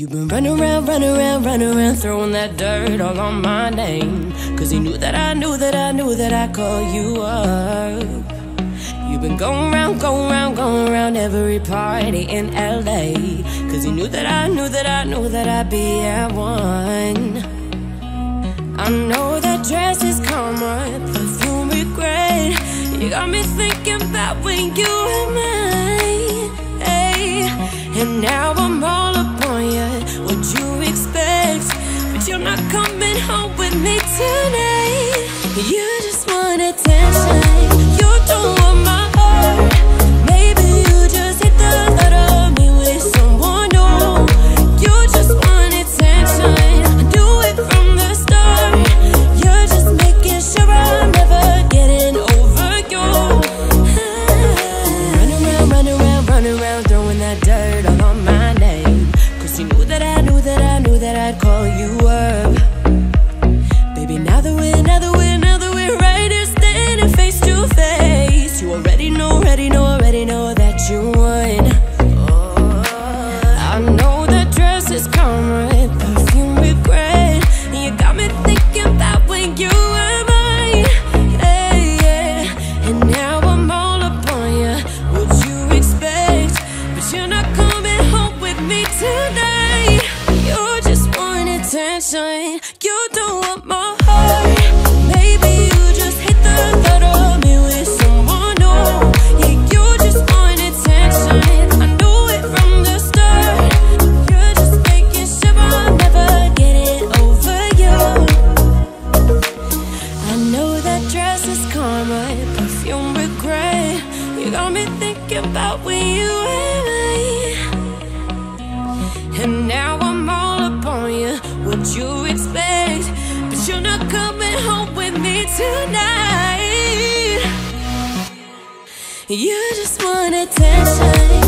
You've been running around, running around, running around, throwing that dirt all on my name. Cause you knew that I knew that I knew that I'd call you up. You've been going around, going around, going around every party in LA. Cause you knew that I knew that I knew that I'd be at one. I know that dress is karma, perfume regret. You got me thinking about when you were mine. Hey. And now I'm not coming home with me tonight. Attention. You don't want my heart. Maybe you just hate the thought of me with someone new. Yeah, you just want attention. I knew it from the start. You're just making sure I'm never getting over you. I know that dress is karma, perfume regret. You got me thinking about when you were mine. And now tonight. You just want attention.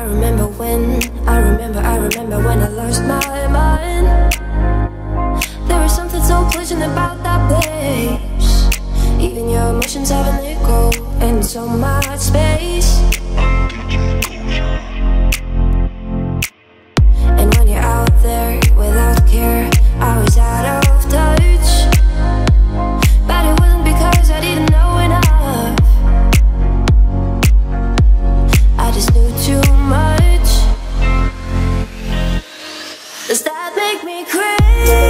I remember when, I remember, I remember when I lost my mind. There was something so pleasant about that place. Even your emotions have an echo in so much space. Make me crazy?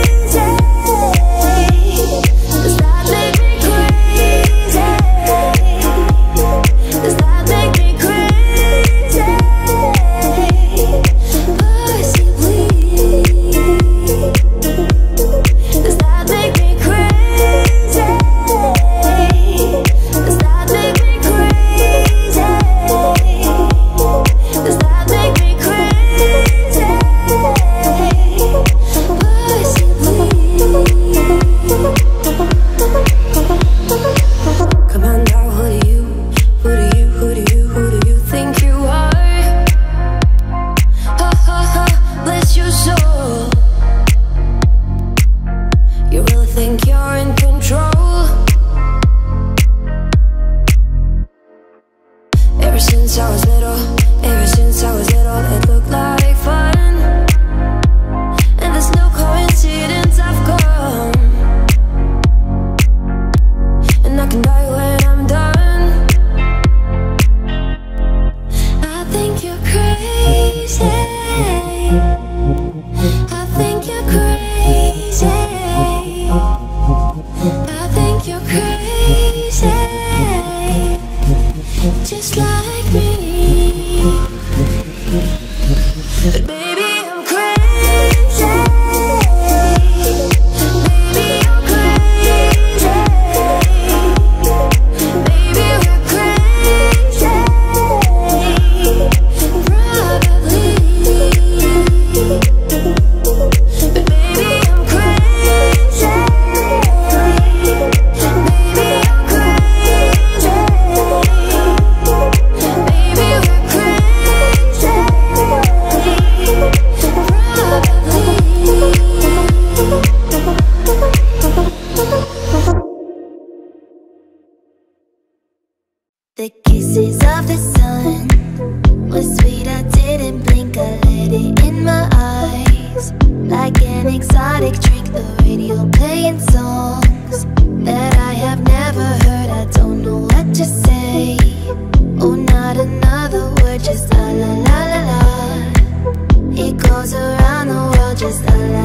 The kisses of the sun were sweet, I didn't blink, I let it in my eyes. Like an exotic drink, the radio playing songs that I have never heard, I don't know what to say. Oh, not another word, just la la la la la. It goes around the world, just la la.